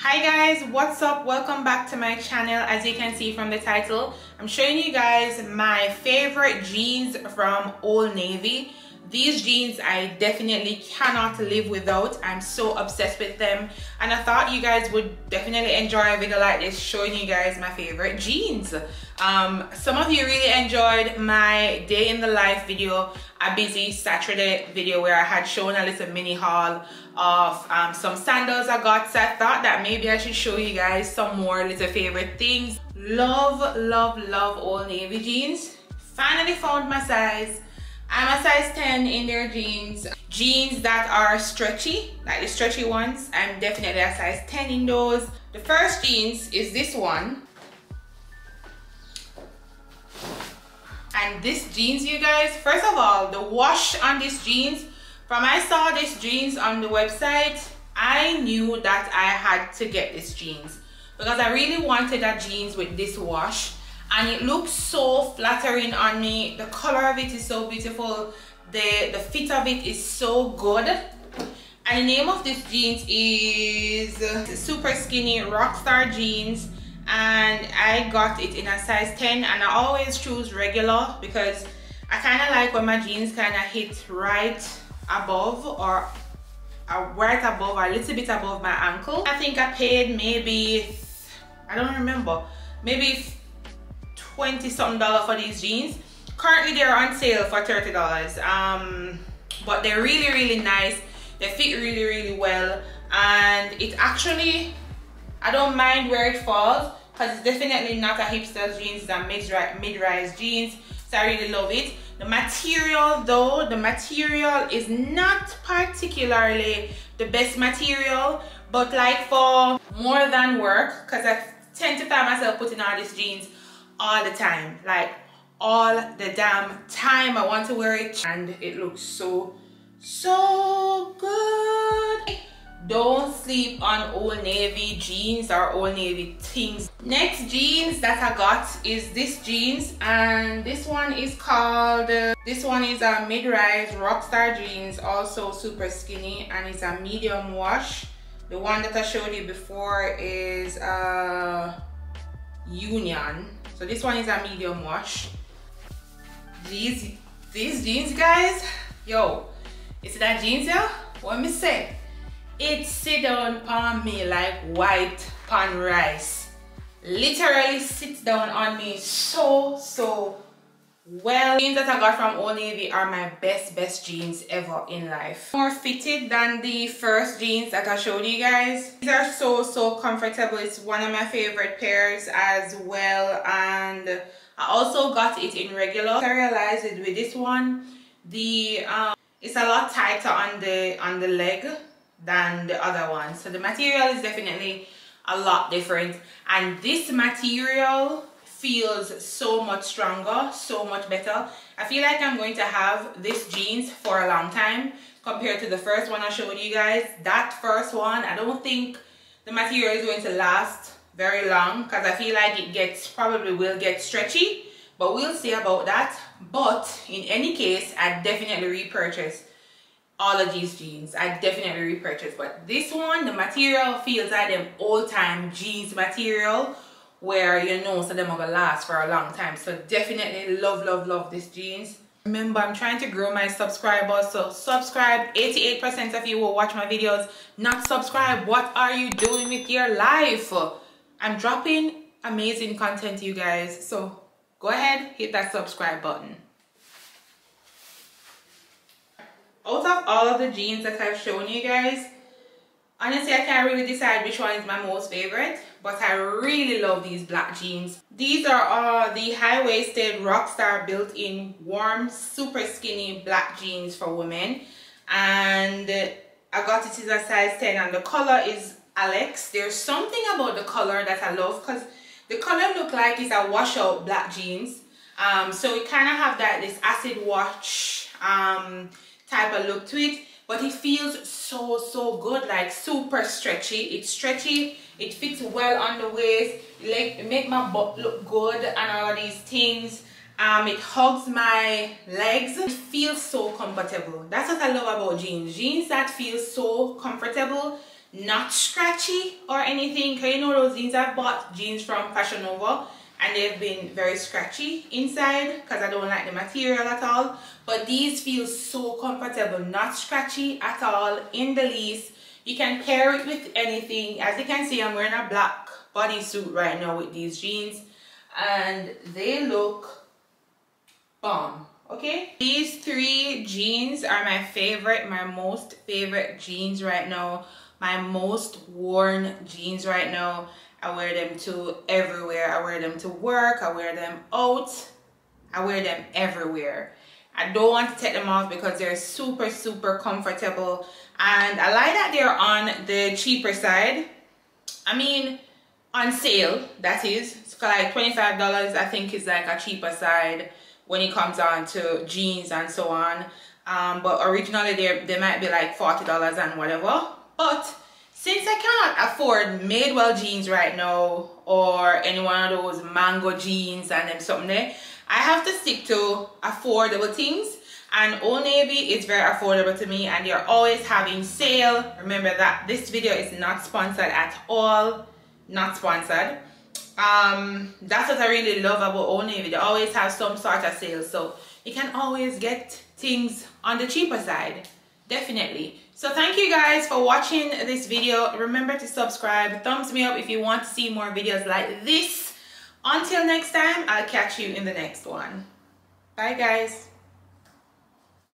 hi guys what's up? Welcome back to my channel. As you can see from the title i'm showing you guys my favorite jeans from old navy these jeans I definitely cannot live without. I'm so obsessed with them. And I thought you guys would definitely enjoy a video like this showing you guys my favorite jeans. Um, some of you really enjoyed my day in the life video, a busy Saturday video where I had shown a little mini haul of um, some sandals I got. So I thought that maybe I should show you guys some more little favorite things. Love, love, love Old Navy jeans. Finally found my size I'm a size 10 in their jeans. Jeans that are stretchy, like the stretchy ones. I'm definitely a size 10 in those. The first jeans is this one. And this jeans, you guys, first of all, the wash on this jeans, from I saw this jeans on the website, I knew that I had to get this jeans because I really wanted a jeans with this wash and it looks so flattering on me the color of it is so beautiful. The the fit of it is so good. And the name of this jeans is super skinny rockstar jeans. And I got it in a size 10 and I always choose regular because I kind of like when my jeans kind of hit right above or uh, right above a little bit above my ankle. I think I paid maybe I don't remember maybe 20 something dollar for these jeans. Currently they're on sale for 30 dollars um but they're really really nice. They fit really really well and it actually i don't mind where it falls because it's definitely not a hipster jeans that mid-rise jeans so i really love it. The material though the material is not particularly the best material but like for more than work because i tend to find myself putting on these jeans all the time. Like all the damn time I want to wear it. And it looks so so good. Don't sleep on old navy jeans or old navy things. Next jeans that i got is this jeans. And this one is called uh, this one is a mid-rise rockstar jeans. Also super skinny. And it's a medium wash. The one that i showed you before is uh union so this one is a medium wash. These these jeans guys yo you see that jeans yeah? What me say? It sit down on me like white pan rice. Literally sits down on me so so well, jeans that I got from Old Navy are my best, best jeans ever in life. More fitted than the first jeans that I showed you guys. These are so, so comfortable. It's one of my favorite pairs as well. And I also got it in regular. I realized it with this one, the um, it's a lot tighter on the on the leg than the other one. So the material is definitely a lot different. And this material feels so much stronger so much better. I feel like i'm going to have this jeans for a long time compared to the first one i showed you guys. That first one i don't think the material is going to last very long because i feel like it gets probably will get stretchy but we'll see about that. But in any case i definitely repurchase all of these jeans i definitely repurchase but this one the material feels like them old time jeans material where you know so them are gonna last for a long time. So definitely love love love these jeans. Remember i'm trying to grow my subscribers so subscribe. 88 percent of you will watch my videos not subscribe. What are you doing with your life? I'm dropping amazing content you guys. So go ahead hit that subscribe button. Out of all of the jeans that i've shown you guys honestly i can't really decide which one is my most favorite but I really love these black jeans. These are uh, the high-waisted Rockstar built-in warm super skinny black jeans for women and I got it in a size 10 and the color is Alex. There's something about the color that I love because the color look like it's a washout black jeans um, so it kind of have that this acid wash um, type of look to it but it feels so so good like super stretchy. It's stretchy. It fits well on the waist. Like make my butt look good and all these things. Um it hugs my legs. It feels so comfortable. That's what i love about jeans. Jeans that feel so comfortable not scratchy or anything. Because you know those jeans? I've bought jeans from Fashion Nova and they've been very scratchy inside because I don't like the material at all. But these feel so comfortable not scratchy at all in the least you can pair it with anything. As you can see I'm wearing a black bodysuit right now with these jeans. And they look bomb okay? These three jeans are my favorite my most favorite jeans right now my most worn jeans right now I wear them to everywhere I wear them to work I wear them out I wear them everywhere I don't want to take them off because they're super super comfortable and I like that they're on the cheaper side I mean on sale that is it's like $25 I think is like a cheaper side when it comes on to jeans and so on. Um, but originally they, they might be like $40 and whatever. But since I cannot afford Madewell jeans right now or any one of those mango jeans and them something there, I have to stick to affordable things. And Old Navy is very affordable to me and they're always having sale. Remember that this video is not sponsored at all, not sponsored. Um that's what i really love about old navy. They always have some sort of sale. So you can always get things on the cheaper side. Definitely so thank you guys for watching this video. Remember to subscribe. Thumbs me up if you want to see more videos like this. Until next time i'll catch you in the next one. Bye guys